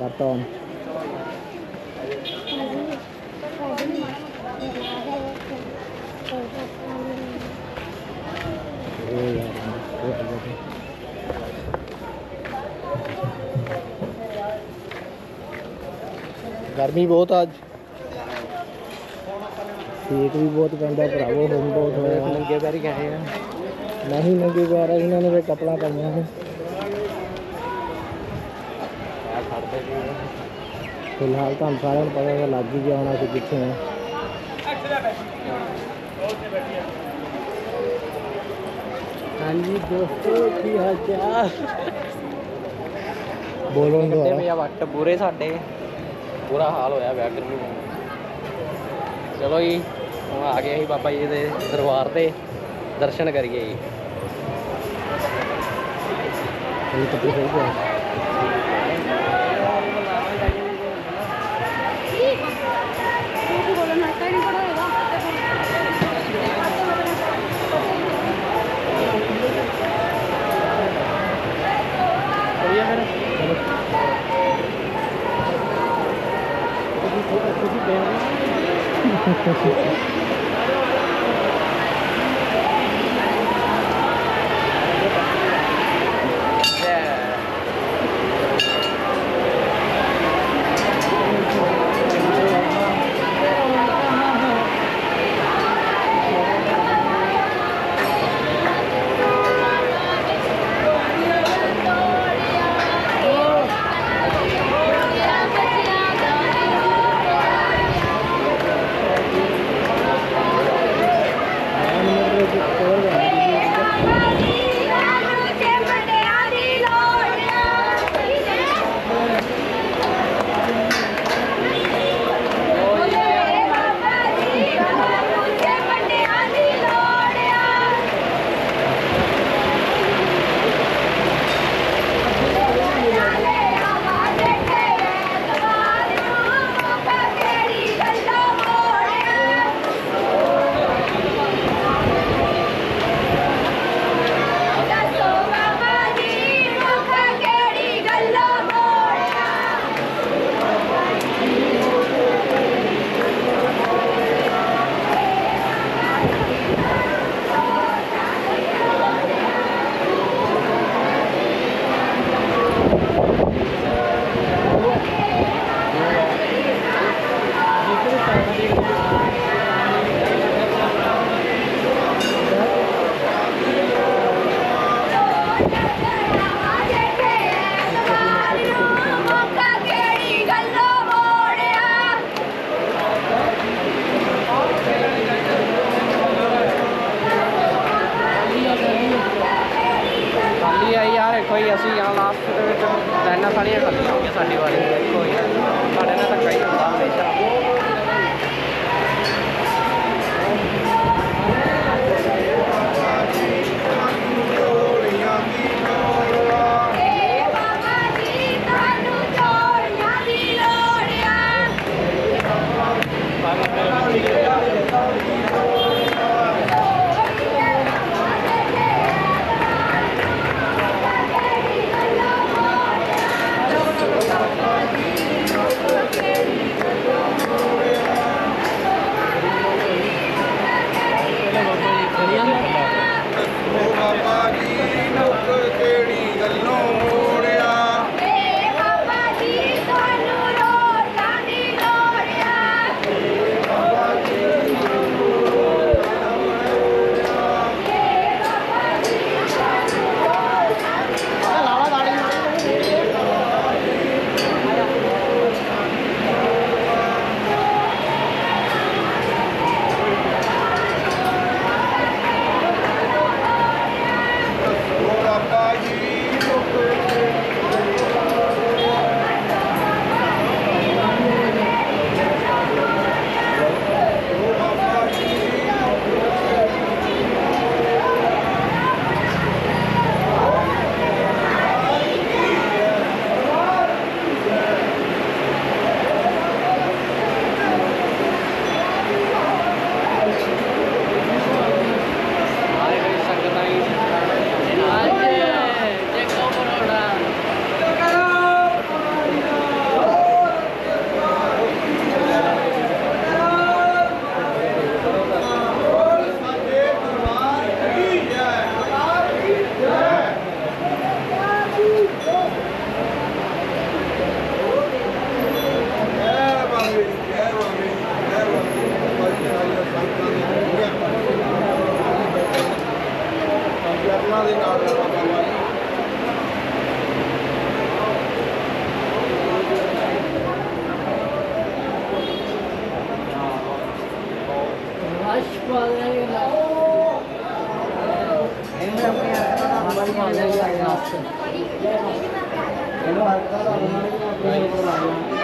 ਕਰਤਾ on। ਇਹ ਯਾਰ ਇਹ ਆ ਗਿਆ। ਗਰਮੀ ਬਹੁਤ ਆ ਅੱਜ ਸੇਕ ਵੀ ਬਹੁਤ ਪੈਂਦਾ ਭਰਾਵੋ ਹੁਣ ਬਹੁਤ ਹੋਇਆ ਨੰਗੇ ਪੈਰੀ ਗਏ ਆ ਨਹੀਂ ਨੰਗੇ ਪੈਰ ਇਹਨਾਂ ਨੇ ਵੀ ਕਪੜਾ ਪਾਈਆਂ ਨੇ ਆ ਖੜਦੇ ਵੀ ਫਿਲਹਾਲ ਤੁਹਾਨੂੰ ਸਾਰਿਆਂ ਨੂੰ ਪਤਾ ਤਾਂ ਲੱਗ ਹੀ ਗਿਆ ਹੋਣਾ ਕਿ ਕਿੱਥੇ ਆ। ਹਾਂਜੀ ਦੋਸਤੋ ਕੀ ਹਾਲ ਚਾਲ? ਬੋਲੋ ਕਿੰਨੇ ਦੁਆਰਾ ਪਿਆ ਵੱਟ ਬੁਰੇ ਸਾਡੇ। ਬੁਰਾ ਹਾਲ ਹੋਇਆ ਪਿਆ ਗਰਮੀ ਚਲੋ ਜੀ ਹੁਣ ਆ ਗਏ ਅਸੀਂ ਬਾਬਾ ਜੀ ਦੇ ਦਰਬਾਰ ਤੇ। ਦਰਸ਼ਨ ਕਰੀਏ ਜੀ। ਇਹ ਤਾਂ ਹੋ ਗਿਆ ਕਰੀਏ ਫਿਰ ਆਈ ਅਸੀਂ ਆ ਲਾਸਟ ਦੇ ਵਿੱਚ ਲਾਈਨਾਂ ਸਾਰੀਆਂ ਖਾਲੀ ਹੋ ਗਈਆਂ ਸਾਡੀ ਵਾਲੀ ਦੇਖੋ ਜੀ। ਸਾਡੇ ਨਾਲ ਧੱਕਾ ਹੀ ਹੁੰਦਾ ਹਮੇਸ਼ਾ।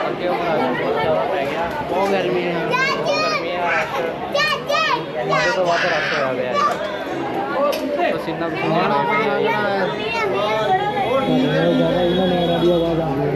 ਅੱਗੇ ਉਮਰ ਆ ਗਈ ਬਹੁਤ ਜ਼ਿਆਦਾ ਪੈ ਗਿਆ ਬਹੁਤ ਗਰਮੀ ਹੈ ਬਹੁਤ ਗਰਮੀ ਹੈ ਅੱਜ ਤੋਂ ਵੱਧ ਰੱਖ ਹੋਇਆ ਗਿਆ ਹੈ ਪਸੀਨਾ ਪਸੀਨਾ ਲੱਗਣਾ ਹੈ ਬਹੁਤ ਜ਼ਿਆਦਾ ਇਹਨਾਂ ਨੇ ਆਵਾਜ਼ ਆ ਰਹੀ ਹੈ